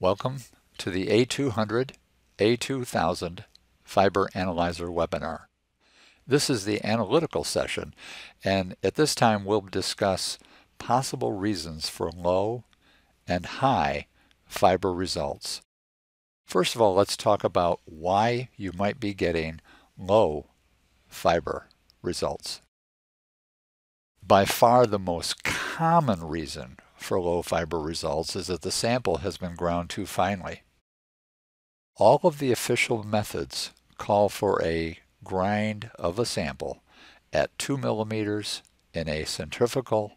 Welcome to the A200 A2000 Fiber Analyzer webinar. This is the analytical session and at this time we'll discuss possible reasons for low and high fiber results. First of all, let's talk about why you might be getting low fiber results. By far the most common reason for low fiber results is that the sample has been ground too finely. All of the official methods call for a grind of a sample at 2 millimeters in a centrifugal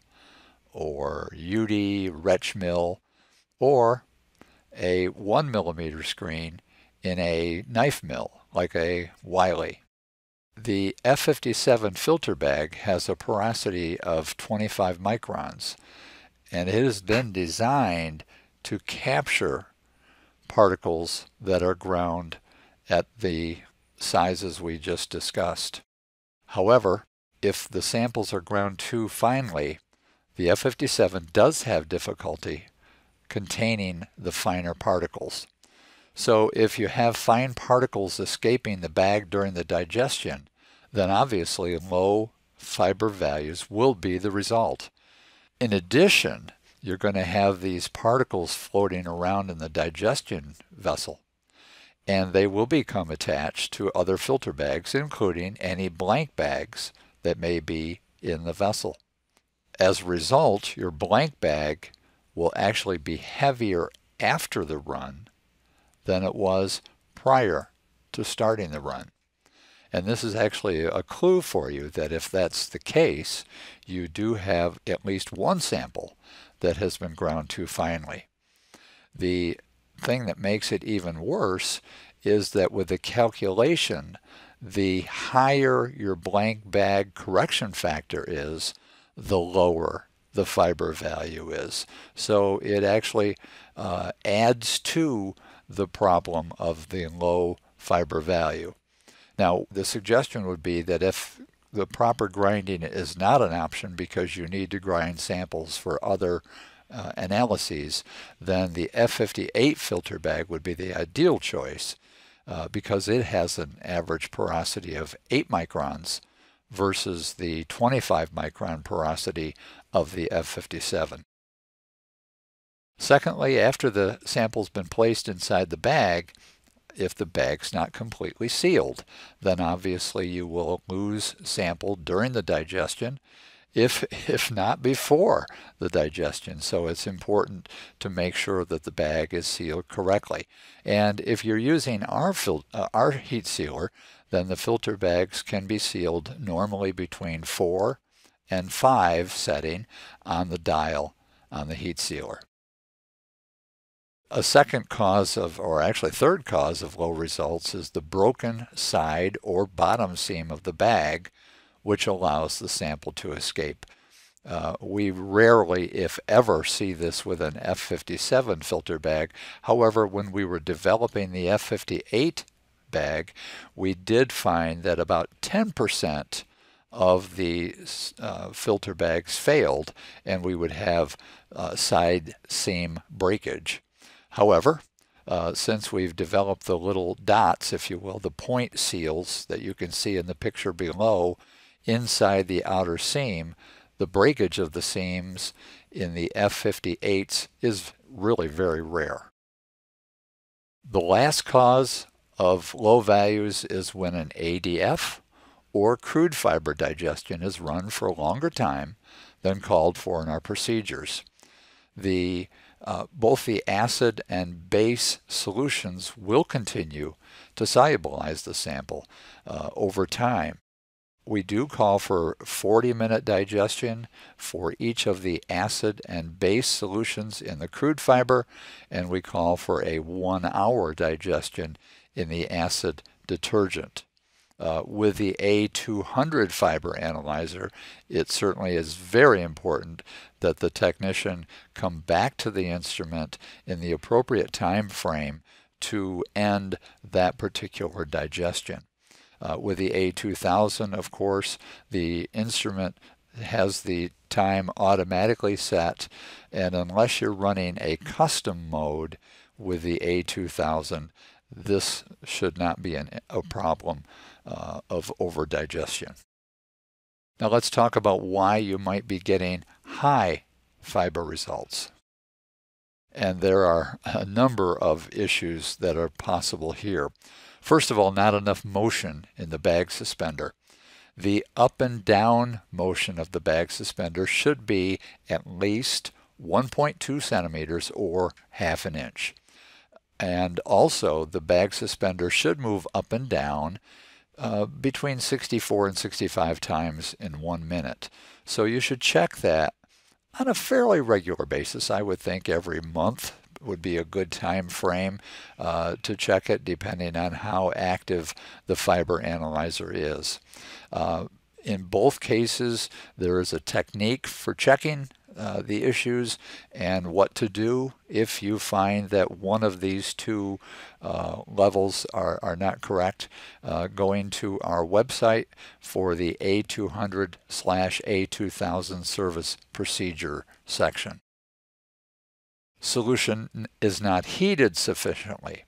or UD Retsch mill or a 1 millimeter screen in a knife mill like a Wiley. The F57 filter bag has a porosity of 25 microns and it has been designed to capture particles that are ground at the sizes we just discussed. However, if the samples are ground too finely, the F57 does have difficulty containing the finer particles. So if you have fine particles escaping the bag during the digestion, then obviously low fiber values will be the result. In addition, you're going to have these particles floating around in the digestion vessel and they will become attached to other filter bags, including any blank bags that may be in the vessel. As a result, your blank bag will actually be heavier after the run than it was prior to starting the run. And this is actually a clue for you that if that's the case, you do have at least one sample that has been ground too finely. The thing that makes it even worse is that with the calculation, the higher your blank bag correction factor is, the lower the fiber value is. So it actually uh, adds to the problem of the low fiber value. Now, the suggestion would be that if the proper grinding is not an option because you need to grind samples for other uh, analyses, then the F58 filter bag would be the ideal choice uh, because it has an average porosity of 8 microns versus the 25 micron porosity of the F57. Secondly, after the sample's been placed inside the bag, if the bag's not completely sealed. Then obviously you will lose sample during the digestion, if, if not before the digestion. So it's important to make sure that the bag is sealed correctly. And if you're using our, uh, our heat sealer, then the filter bags can be sealed normally between 4 and 5 setting on the dial on the heat sealer. A second cause of, or actually third cause of low results is the broken side or bottom seam of the bag, which allows the sample to escape. Uh, we rarely, if ever, see this with an F57 filter bag. However, when we were developing the F58 bag, we did find that about 10% of the uh, filter bags failed, and we would have uh, side seam breakage. However, uh, since we've developed the little dots, if you will, the point seals that you can see in the picture below inside the outer seam, the breakage of the seams in the F58s is really very rare. The last cause of low values is when an ADF or crude fiber digestion is run for a longer time than called for in our procedures. The uh, both the acid and base solutions will continue to solubilize the sample uh, over time. We do call for 40 minute digestion for each of the acid and base solutions in the crude fiber, and we call for a one hour digestion in the acid detergent. Uh, with the A200 fiber analyzer, it certainly is very important that the technician come back to the instrument in the appropriate time frame to end that particular digestion. Uh, with the A2000, of course, the instrument has the time automatically set, and unless you're running a custom mode with the A2000, this should not be an, a problem uh, of overdigestion. Now let's talk about why you might be getting high fiber results. And there are a number of issues that are possible here. First of all, not enough motion in the bag suspender. The up and down motion of the bag suspender should be at least 1.2 centimeters or half an inch. And also, the bag suspender should move up and down uh, between 64 and 65 times in one minute. So you should check that on a fairly regular basis. I would think every month would be a good time frame uh, to check it depending on how active the fiber analyzer is. Uh, in both cases, there is a technique for checking uh, the issues and what to do if you find that one of these two uh, levels are, are not correct. Uh, going to our website for the A200 slash A2000 service procedure section. Solution is not heated sufficiently.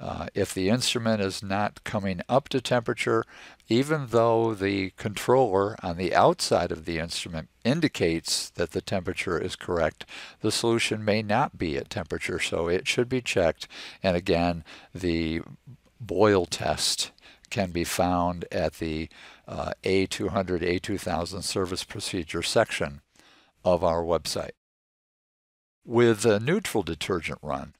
Uh, if the instrument is not coming up to temperature, even though the controller on the outside of the instrument indicates that the temperature is correct, the solution may not be at temperature, so it should be checked. And again, the boil test can be found at the uh, A200, A2000 service procedure section of our website. With a neutral detergent run,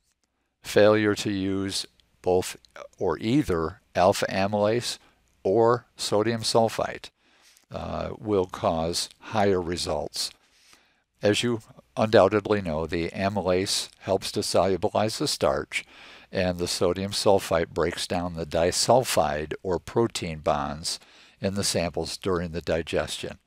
failure to use both or either alpha amylase or sodium sulfite uh, will cause higher results. As you undoubtedly know, the amylase helps to solubilize the starch, and the sodium sulfite breaks down the disulfide or protein bonds in the samples during the digestion.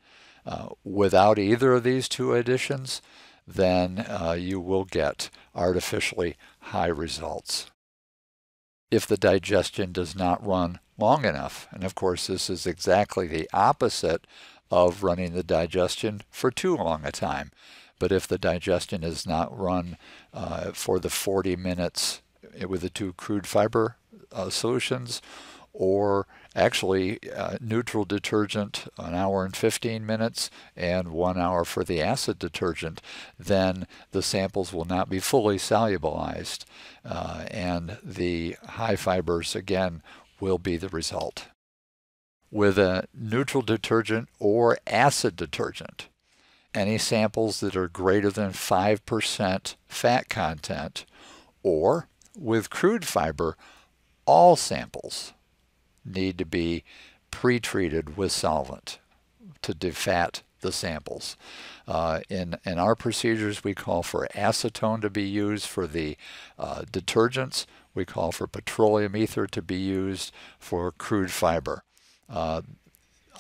Uh, without either of these two additions, then uh, you will get artificially high results if the digestion does not run long enough. And of course, this is exactly the opposite of running the digestion for too long a time. But if the digestion is not run uh, for the 40 minutes with the two crude fiber uh, solutions, or actually uh, neutral detergent an hour and 15 minutes and one hour for the acid detergent, then the samples will not be fully solubilized uh, and the high fibers again will be the result. With a neutral detergent or acid detergent, any samples that are greater than 5% fat content, or with crude fiber, all samples need to be pre-treated with solvent to defat the samples. Uh, in, in our procedures, we call for acetone to be used for the uh, detergents. We call for petroleum ether to be used for crude fiber. Uh,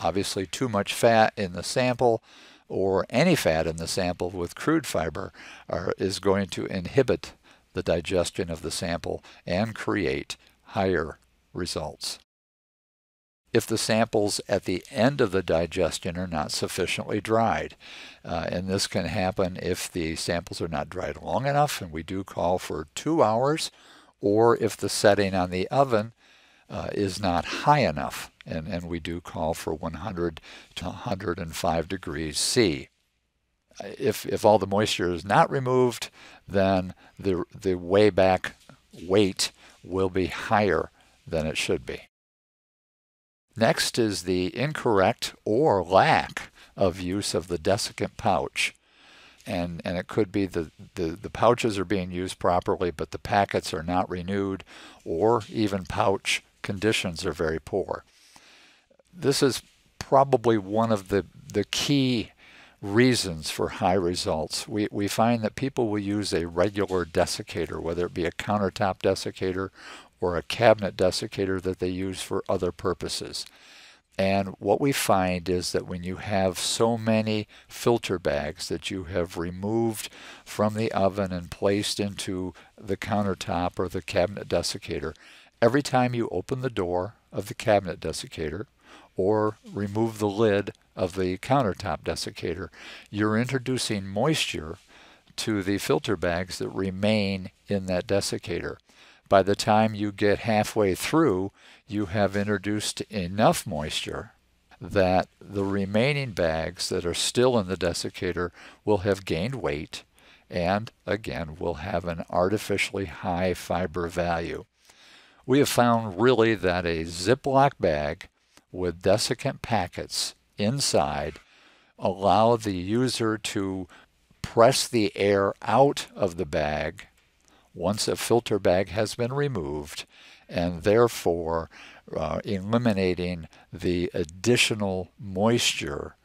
obviously, too much fat in the sample or any fat in the sample with crude fiber are, is going to inhibit the digestion of the sample and create higher results if the samples at the end of the digestion are not sufficiently dried. Uh, and this can happen if the samples are not dried long enough, and we do call for two hours, or if the setting on the oven uh, is not high enough, and, and we do call for 100 to 105 degrees C. If, if all the moisture is not removed, then the, the weigh back weight will be higher than it should be. Next is the incorrect or lack of use of the desiccant pouch. And, and it could be the, the, the pouches are being used properly, but the packets are not renewed, or even pouch conditions are very poor. This is probably one of the, the key reasons for high results. We, we find that people will use a regular desiccator, whether it be a countertop desiccator or a cabinet desiccator that they use for other purposes. And what we find is that when you have so many filter bags that you have removed from the oven and placed into the countertop or the cabinet desiccator, every time you open the door of the cabinet desiccator or remove the lid of the countertop desiccator. You're introducing moisture to the filter bags that remain in that desiccator. By the time you get halfway through, you have introduced enough moisture that the remaining bags that are still in the desiccator will have gained weight and again will have an artificially high fiber value. We have found really that a Ziploc bag with desiccant packets inside allow the user to press the air out of the bag once a filter bag has been removed and therefore uh, eliminating the additional moisture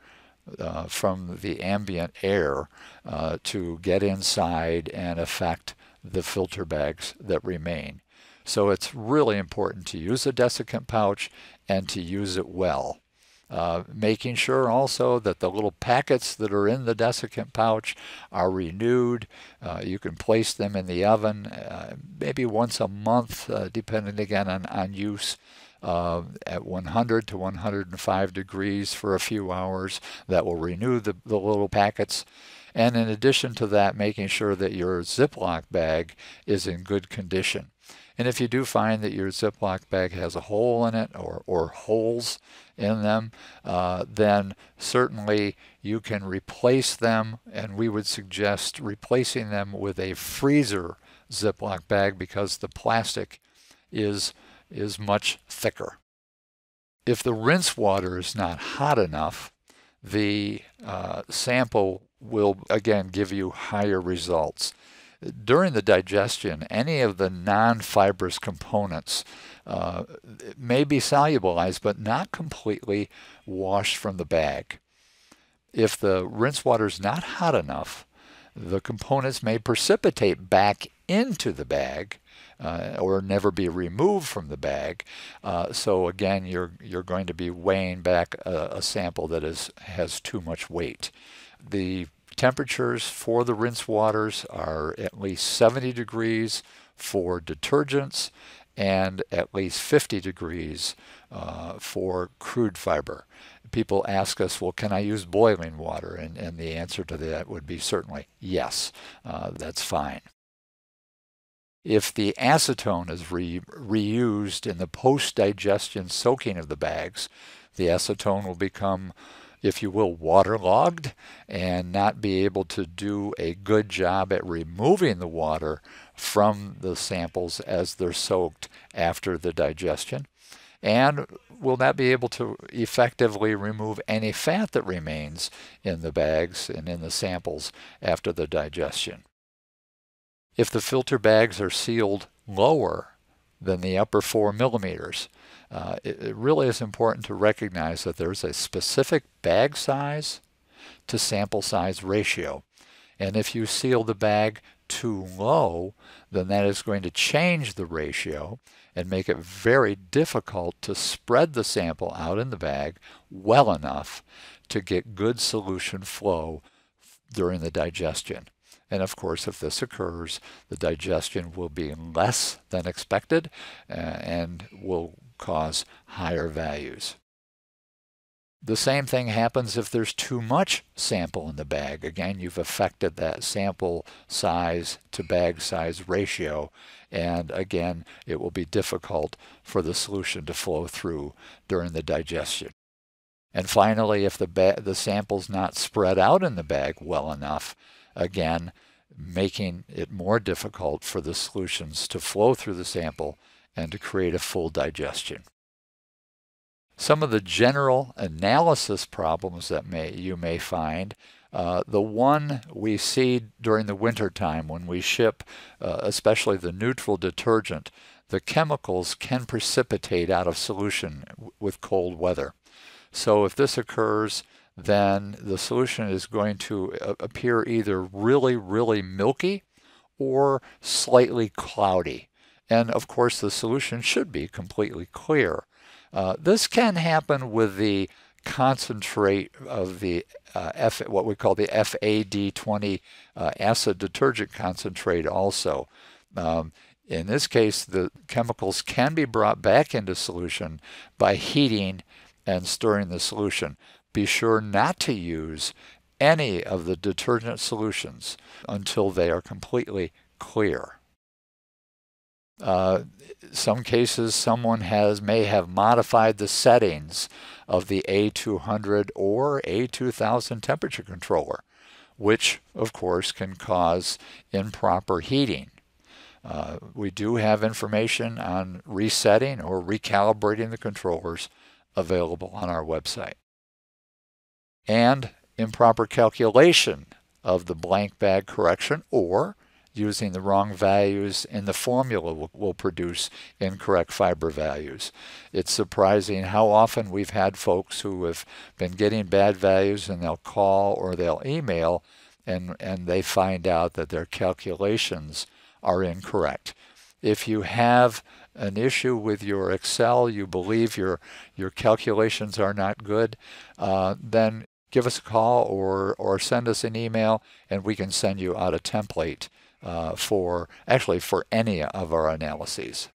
uh, from the ambient air uh, to get inside and affect the filter bags that remain. So it's really important to use a desiccant pouch and to use it well. Uh, making sure also that the little packets that are in the desiccant pouch are renewed. Uh, you can place them in the oven uh, maybe once a month, uh, depending again on, on use. Uh, at 100 to 105 degrees for a few hours. That will renew the, the little packets. And in addition to that, making sure that your Ziploc bag is in good condition. And if you do find that your Ziploc bag has a hole in it or, or holes in them, uh, then certainly you can replace them. And we would suggest replacing them with a freezer Ziploc bag because the plastic is, is much thicker. If the rinse water is not hot enough, the uh, sample will again give you higher results during the digestion, any of the non-fibrous components uh, may be solubilized, but not completely washed from the bag. If the rinse water is not hot enough, the components may precipitate back into the bag uh, or never be removed from the bag. Uh, so again, you're you're going to be weighing back a, a sample that is has too much weight. The temperatures for the rinse waters are at least 70 degrees for detergents and at least 50 degrees uh, for crude fiber. People ask us, well, can I use boiling water? And, and the answer to that would be certainly yes, uh, that's fine. If the acetone is re reused in the post-digestion soaking of the bags, the acetone will become if you will, waterlogged and not be able to do a good job at removing the water from the samples as they're soaked after the digestion. And will not be able to effectively remove any fat that remains in the bags and in the samples after the digestion. If the filter bags are sealed lower than the upper four millimeters, uh, it, it really is important to recognize that there's a specific bag size to sample size ratio. And if you seal the bag too low, then that is going to change the ratio and make it very difficult to spread the sample out in the bag well enough to get good solution flow during the digestion. And of course, if this occurs, the digestion will be less than expected uh, and will cause higher values. The same thing happens if there's too much sample in the bag. Again, you've affected that sample size to bag size ratio, and again, it will be difficult for the solution to flow through during the digestion. And finally, if the, the sample's not spread out in the bag well enough, again, making it more difficult for the solutions to flow through the sample and to create a full digestion. Some of the general analysis problems that may, you may find, uh, the one we see during the winter time when we ship, uh, especially the neutral detergent, the chemicals can precipitate out of solution with cold weather. So if this occurs, then the solution is going to uh, appear either really, really milky or slightly cloudy. And of course, the solution should be completely clear. Uh, this can happen with the concentrate of the uh, F, what we call the FAD20 uh, acid detergent concentrate also. Um, In this case, the chemicals can be brought back into solution by heating and stirring the solution. Be sure not to use any of the detergent solutions until they are completely clear. Uh, some cases, someone has may have modified the settings of the A200 or A2000 temperature controller, which of course can cause improper heating. Uh, we do have information on resetting or recalibrating the controllers available on our website. And improper calculation of the blank bag correction or using the wrong values in the formula will, will, produce incorrect fiber values. It's surprising how often we've had folks who have been getting bad values and they'll call or they'll email and, and they find out that their calculations are incorrect. If you have an issue with your Excel, you believe your, your calculations are not good, uh, then give us a call or, or send us an email and we can send you out a template uh, for actually for any of our analyses.